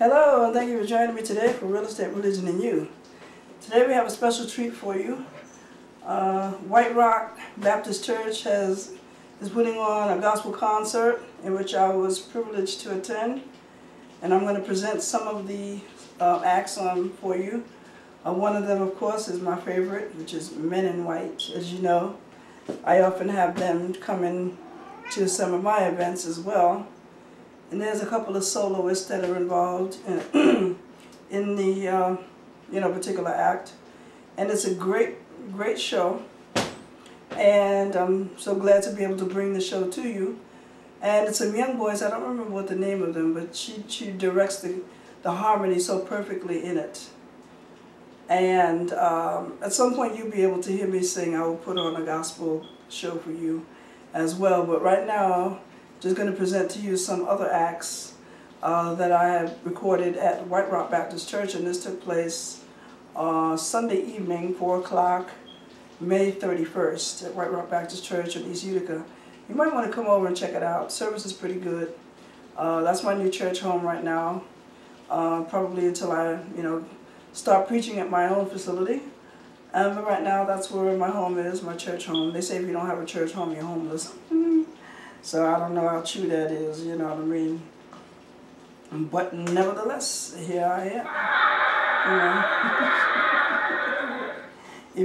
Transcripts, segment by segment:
Hello, and thank you for joining me today for Real Estate, Religion, and You. Today we have a special treat for you. Uh, White Rock Baptist Church has is putting on a gospel concert in which I was privileged to attend. And I'm going to present some of the uh, acts on for you. Uh, one of them, of course, is my favorite, which is Men in White. As you know, I often have them come in to some of my events as well. And there's a couple of soloists that are involved in, in the uh, you know particular act, and it's a great great show. And I'm so glad to be able to bring the show to you. And it's some young boys. I don't remember what the name of them, but she she directs the the harmony so perfectly in it. And um, at some point you'll be able to hear me sing. I will put on a gospel show for you as well. But right now just going to present to you some other acts uh, that I have recorded at White Rock Baptist Church, and this took place uh, Sunday evening, 4 o'clock, May 31st, at White Rock Baptist Church in East Utica. You might want to come over and check it out. Service is pretty good. Uh, that's my new church home right now, uh, probably until I, you know, start preaching at my own facility. Um, but right now, that's where my home is, my church home. They say if you don't have a church home, you're homeless. So I don't know how true that is, you know what I mean? But nevertheless, here I am. You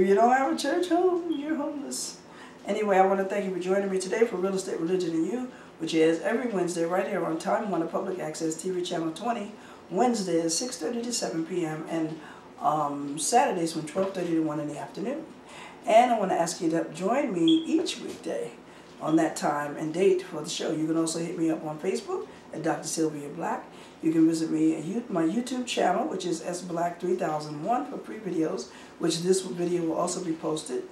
know. if you don't have a church home, you're homeless. Anyway, I want to thank you for joining me today for Real Estate, Religion, and You, which is every Wednesday right here on Time Warner Public Access TV Channel 20. Wednesdays 6.30 to 7 p.m. and um, Saturdays from 12.30 to 1 in the afternoon. And I want to ask you to join me each weekday on that time and date for the show. You can also hit me up on Facebook at Dr. Sylvia Black. You can visit me at my YouTube channel, which is S Black 3001 for free videos, which this video will also be posted.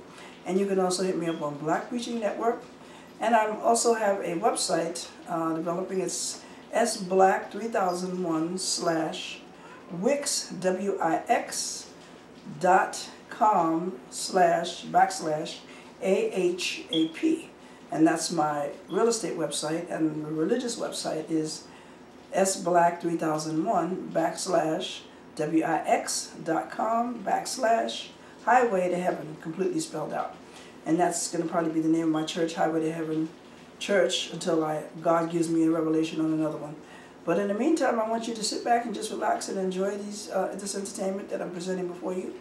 And you can also hit me up on Black Preaching Network. And I also have a website uh, developing. It's sblack3001 slash wix, W-I-X dot com slash backslash A-H-A-P and that's my real estate website, and the religious website is sblack3001 backslash wix.com backslash highway to heaven, completely spelled out. And that's going to probably be the name of my church, Highway to Heaven Church, until I God gives me a revelation on another one. But in the meantime, I want you to sit back and just relax and enjoy these uh, this entertainment that I'm presenting before you.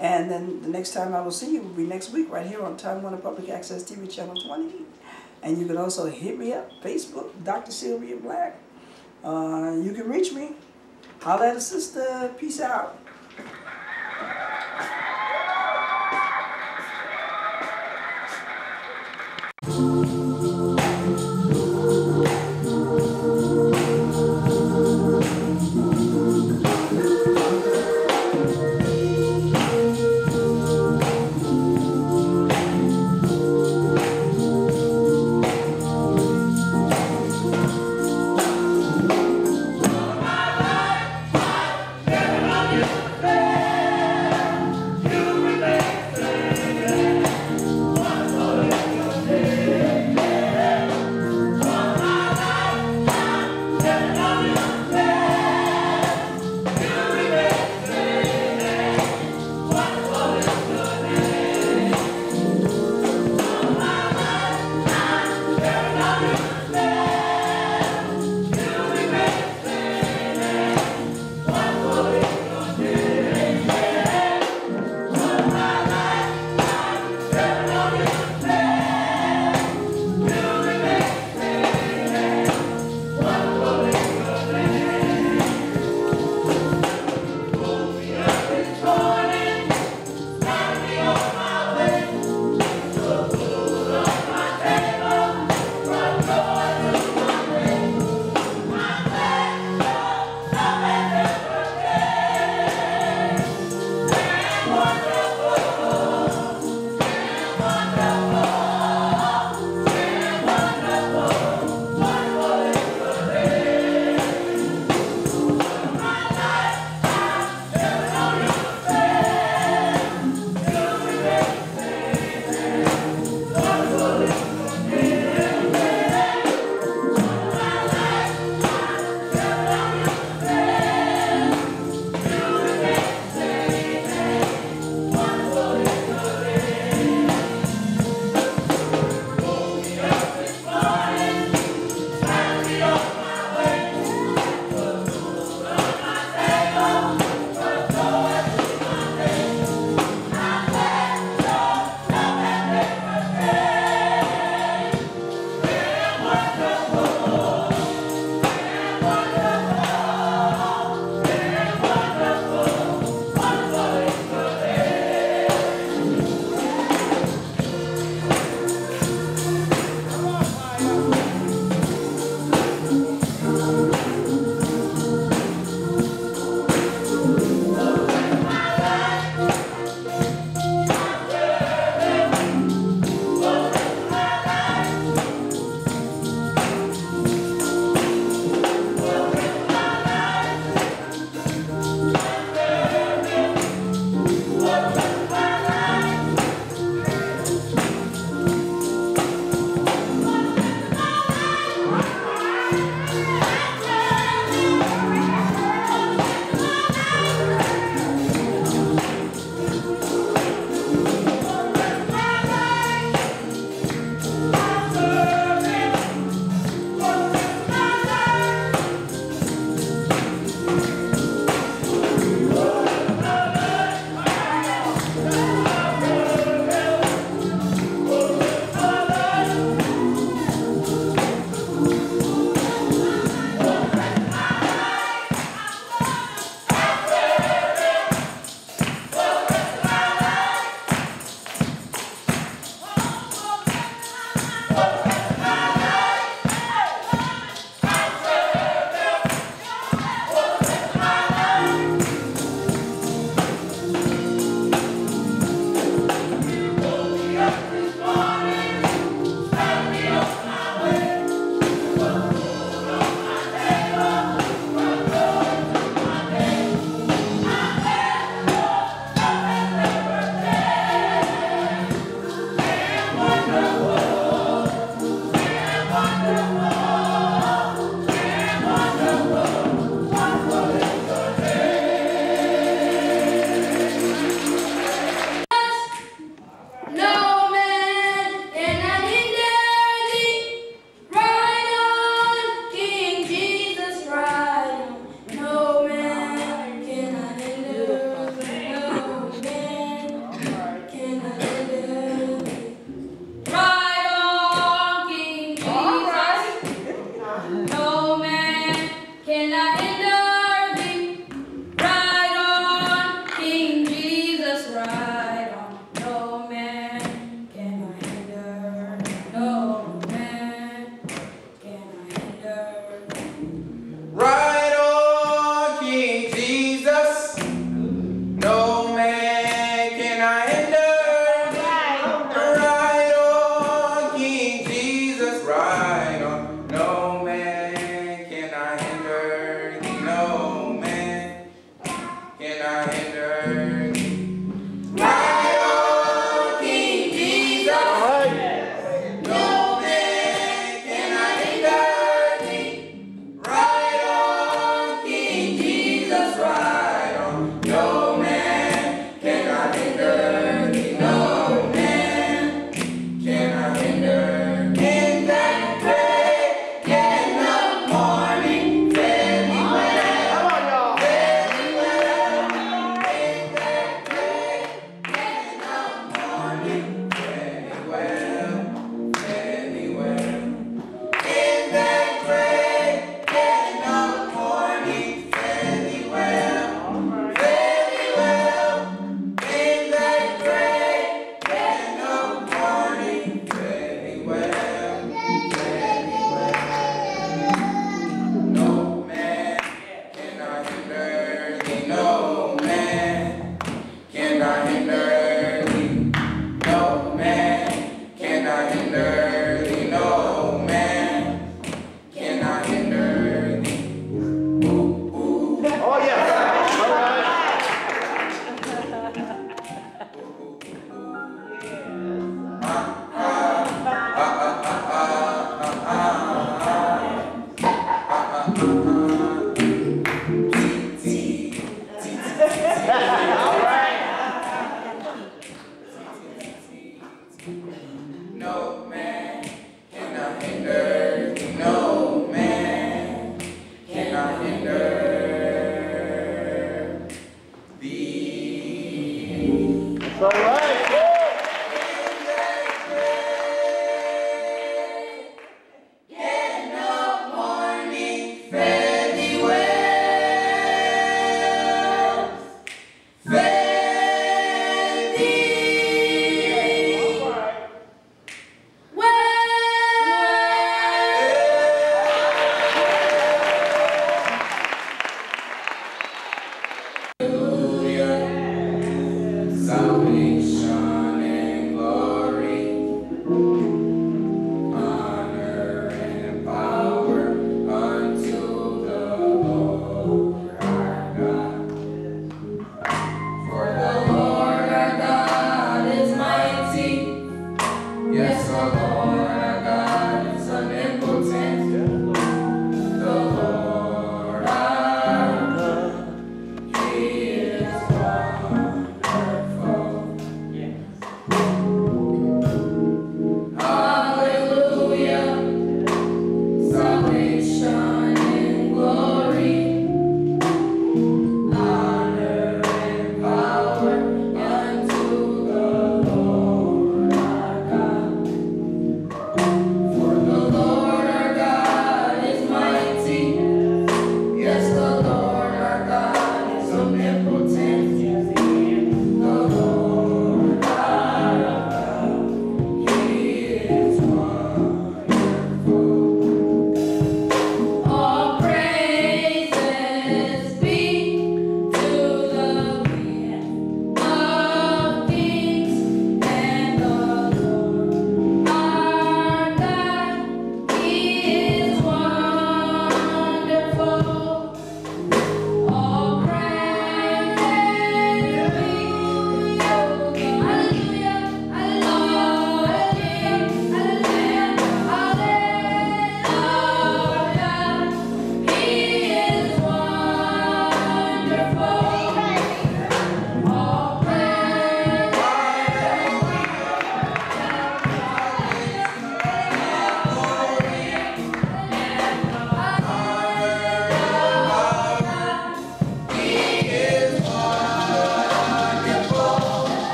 And then the next time I will see you will be next week right here on Time Warner Public Access TV Channel 20. And you can also hit me up, Facebook, Dr. Sylvia Black. Uh, you can reach me. Holla at a sister. Peace out.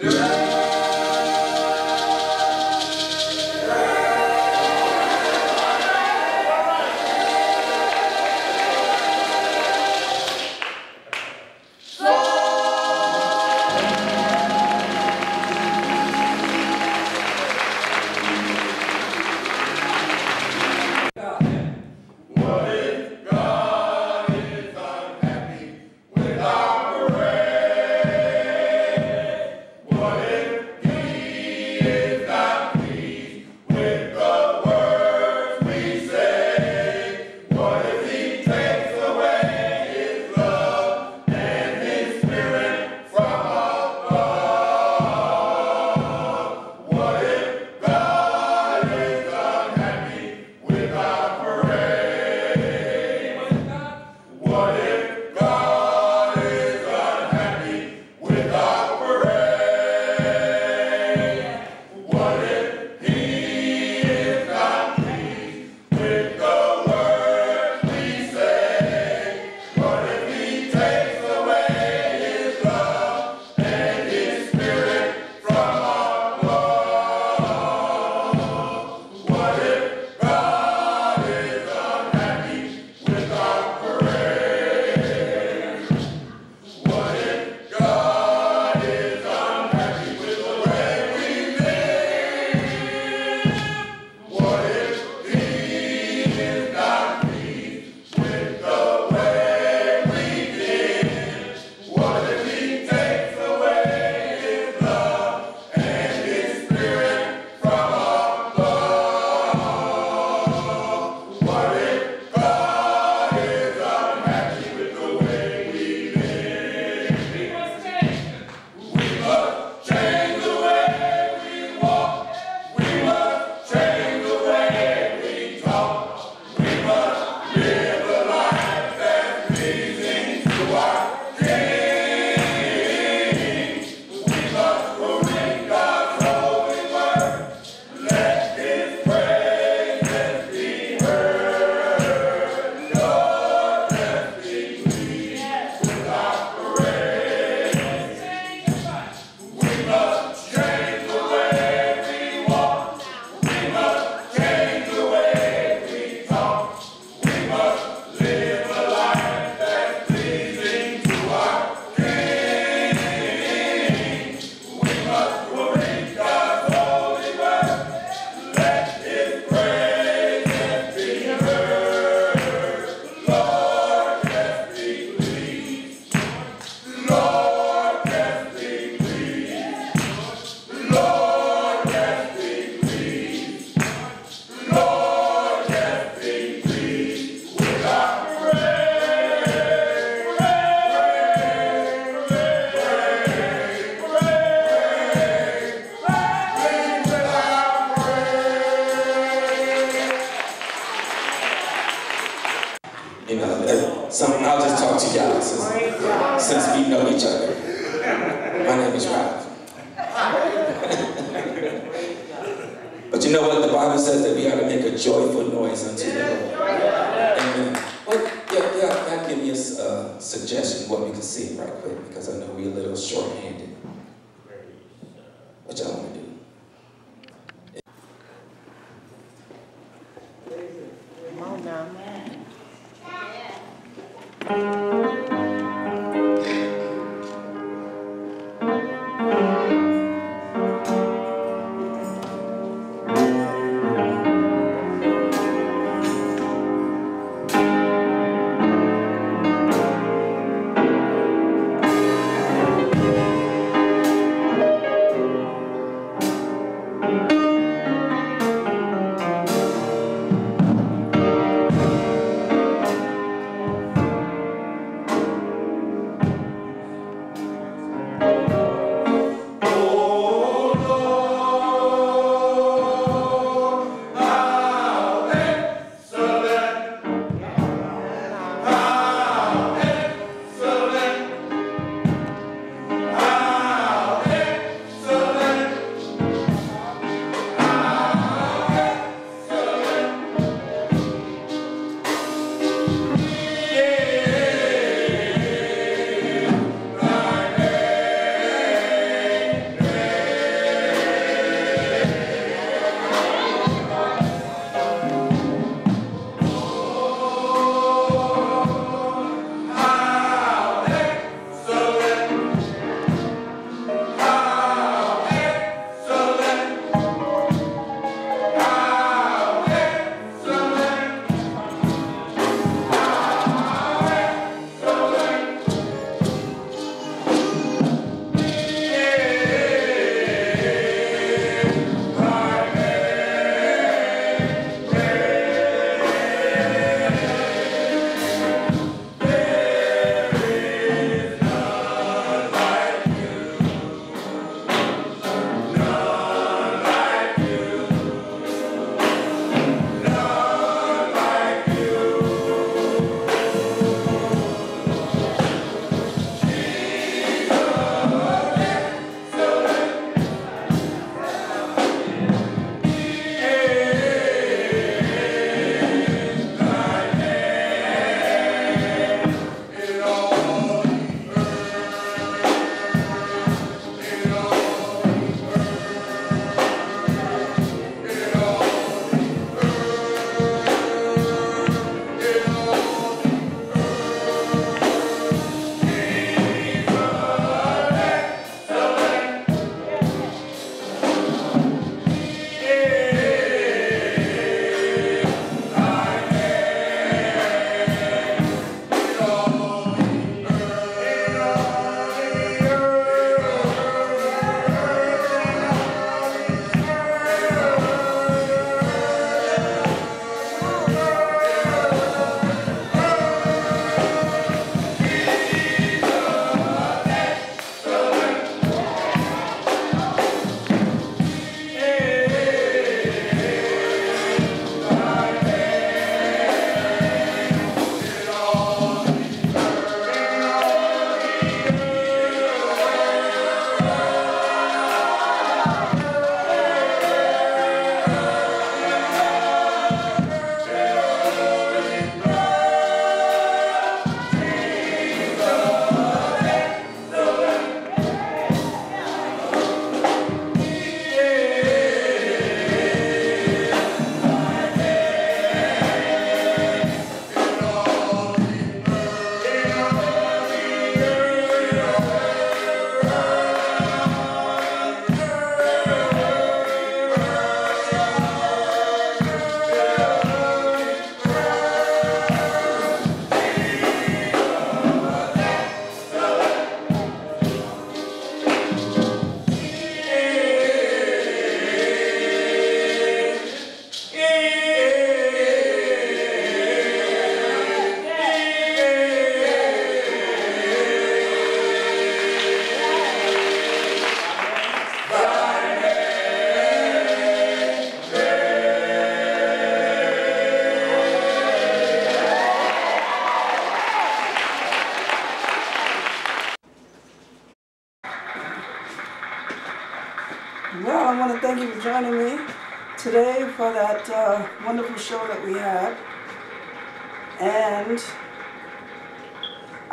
Yeah.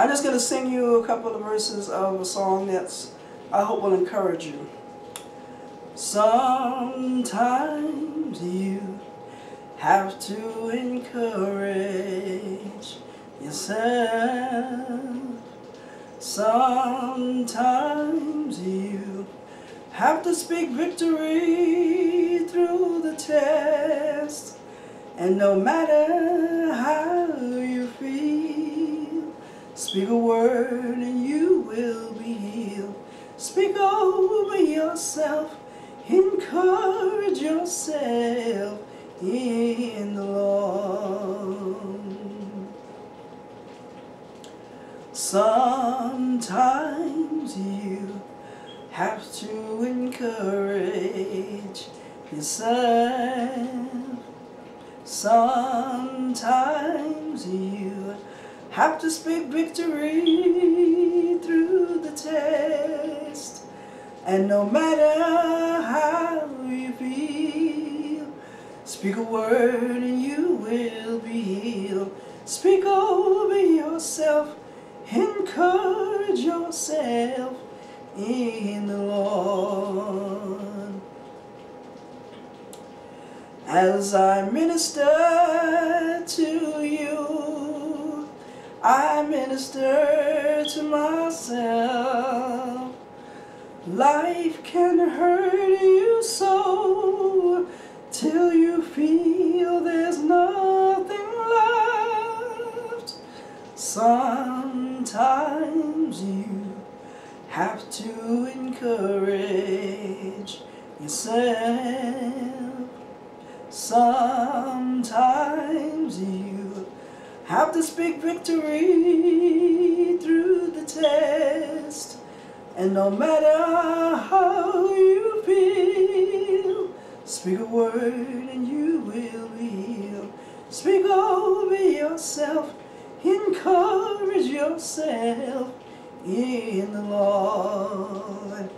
I'm just going to sing you a couple of verses of a song that's I hope will encourage you. Sometimes you have to encourage yourself. Sometimes you have to speak victory through the test. And no matter how you feel, speak a word and you will be healed. Speak over yourself, encourage yourself in the Lord. Sometimes you have to encourage yourself. Sometimes have to speak victory through the test. And no matter how you feel, speak a word and you will be healed. Speak over yourself, encourage yourself in the Lord. As I minister to you, I minister to myself. Life can hurt you so till you feel there's nothing left. Sometimes you have to encourage yourself. Sometimes you have to speak victory through the test. And no matter how you feel, speak a word and you will be healed. Speak over yourself, encourage yourself in the Lord.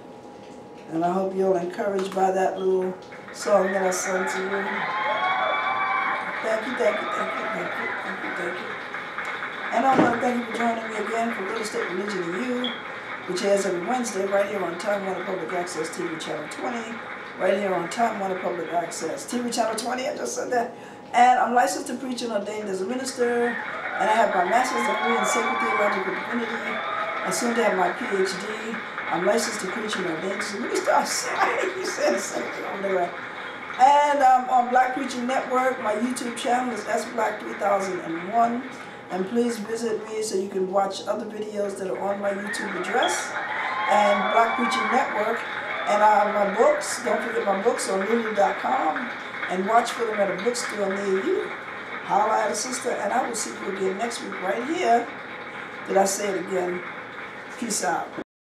And I hope you're encouraged by that little song that I sung to you. Thank you, thank you, thank you, thank you, thank you, thank you. And I want to thank you for joining me again for Real Estate Religion and You, which airs every Wednesday right here on Time Warner Public Access TV Channel 20, right here on Time Warner Public Access TV Channel 20, I just said that. And I'm licensed to preach and ordained as a minister, and I have my master's degree in sacred theological divinity. I soon to have my PhD. I'm licensed to preach and ordained as a minister. I'm you said the same thing over there. And um, on Black Preaching Network, my YouTube channel is SBlack3001. And please visit me so you can watch other videos that are on my YouTube address. And Black Preaching Network. And uh, my books, don't forget my books on Lulu.com. And watch for them at a bookstore near you. Holla at a sister, and I will see you again next week right here. Did I say it again? Peace out.